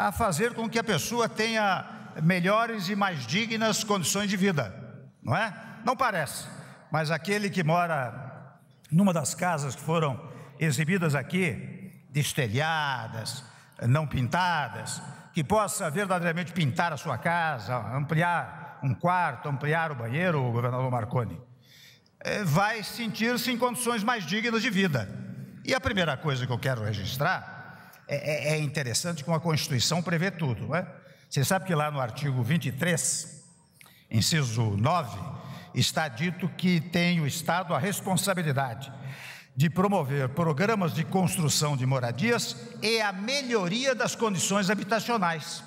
a fazer com que a pessoa tenha melhores e mais dignas condições de vida, não é? Não parece, mas aquele que mora numa das casas que foram exibidas aqui, destelhadas, não pintadas, que possa verdadeiramente pintar a sua casa, ampliar um quarto, ampliar o banheiro, o governador Marconi, eh, vai sentir-se em condições mais dignas de vida. E a primeira coisa que eu quero registrar é, é, é interessante como a Constituição prevê tudo, não é? Você sabe que lá no artigo 23, inciso 9, está dito que tem o Estado a responsabilidade de promover programas de construção de moradias e a melhoria das condições habitacionais.